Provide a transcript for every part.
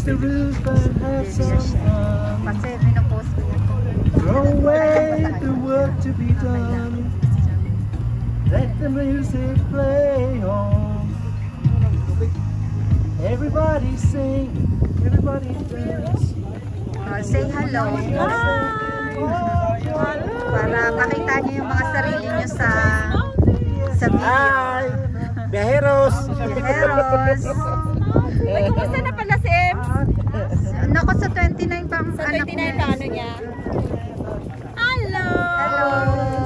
Raise the roof and have some fun. Kasi minopost ko yun. Throw away the work to be done. Let the music play on. Everybody sing, everybody dance. Uh, say hello. Para makita niyo yung mga sarili niyo sa sa video. Hi! Biyaheros! Eros. Ay, kumusta na pala si Ems? Nako sa 29 pa ang Sa anak 29 niya. pa ano niya? Hello! Hello.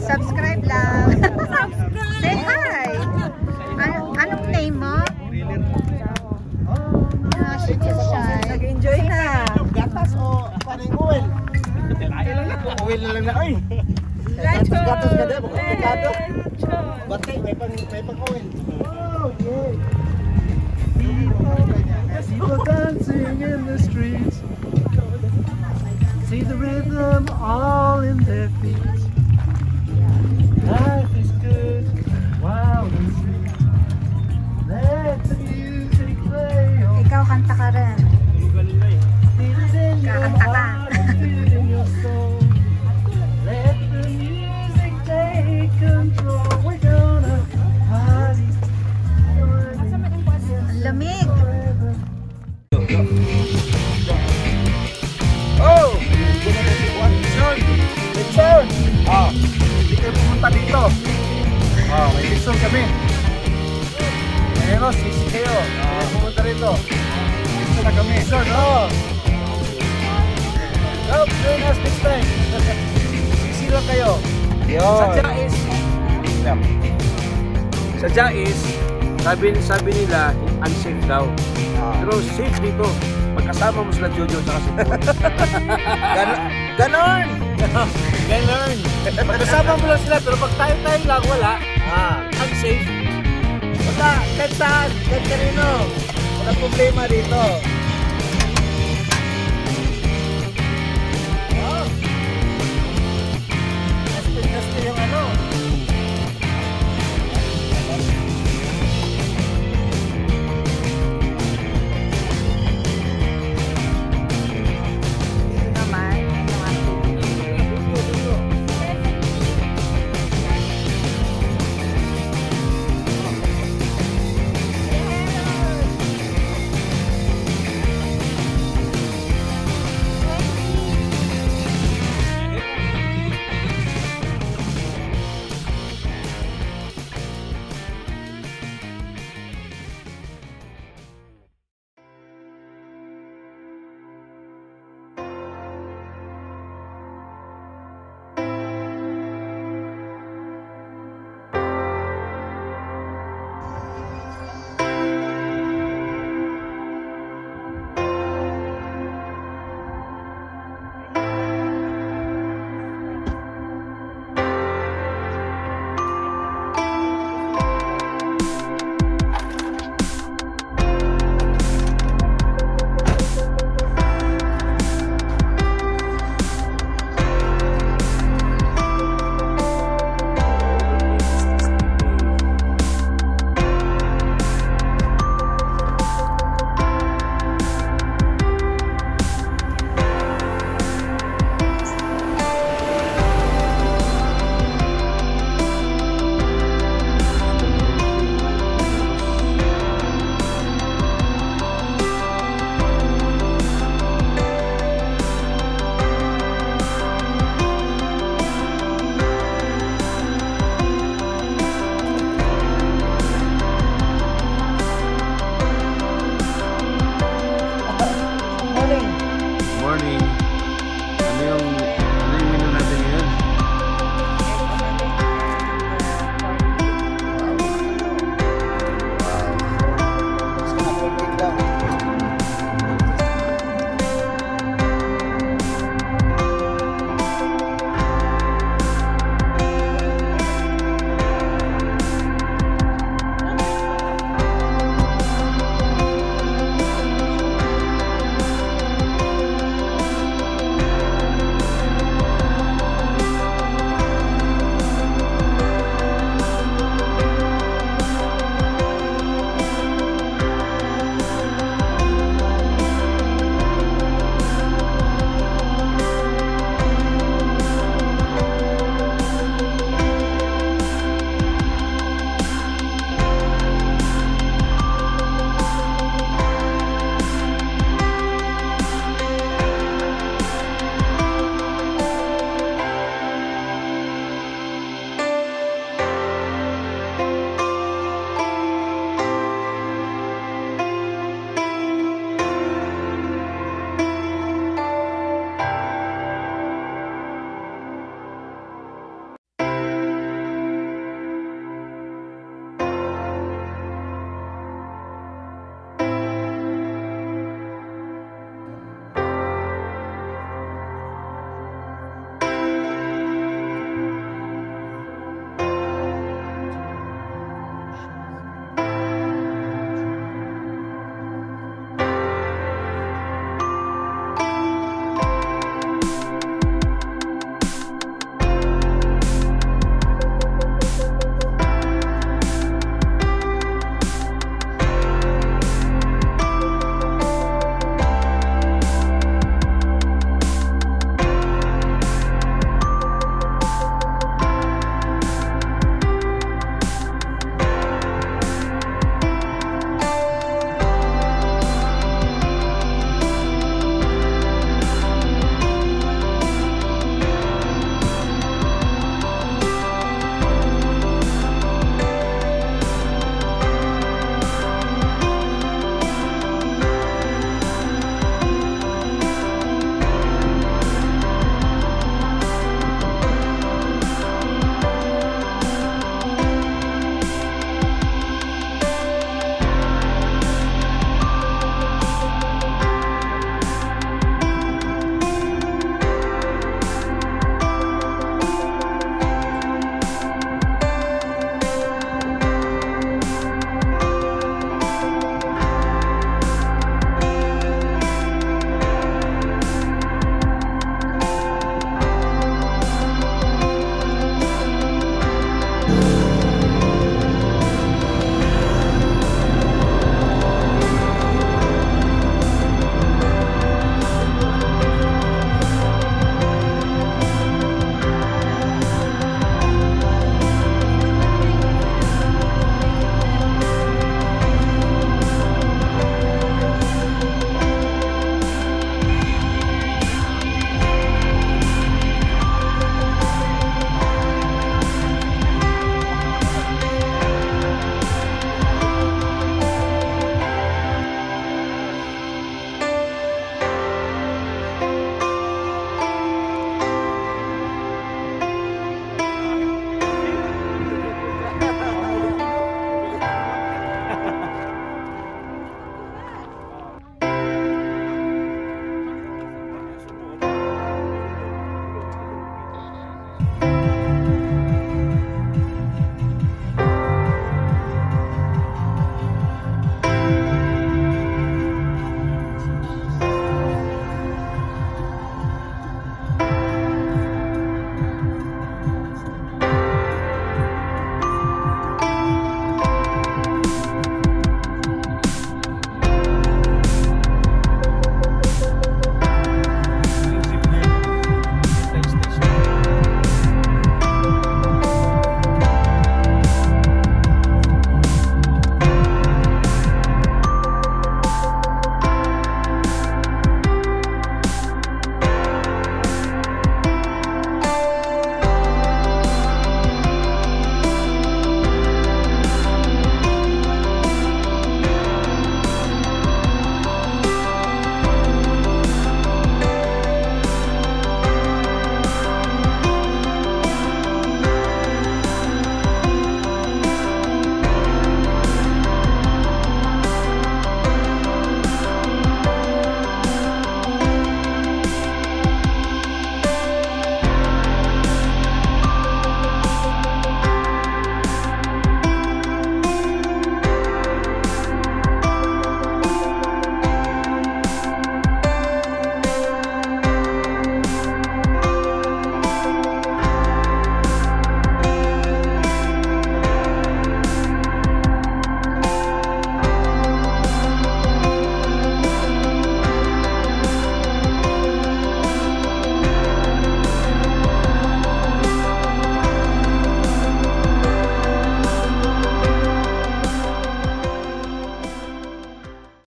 Subscribe lang. Subscribe! Say hi. Ano, anong name mo? Ah, she's just shy. Nag-enjoy na! Gatas o paring oil? Oil na lang na. Ay! Gatas, gatas ka din. Batay, may pang, may pang oil. Oh, yeah. People, people dancing in the streets. See the rhythm all in their feet. Life is good, wild and sweet. Let the music play on. Ikaw kanta ka rin. Feel it in your Kakanta ka. Kami. Lechon, oh! Come, join us next time. Sisi lang kayo. Sadya is... Sadya is, sabi, sabi nila, unsafe daw. Pero safe dito. Pagkasama mo sila Jojo sa si Gan- ganon! ganon! Pagkasama mo lang sila, pero pag tayo-tayo lang, wala. Ah, Unsafe. wala, kahit saan, kahit kanino. Walang problema dito. Valeu.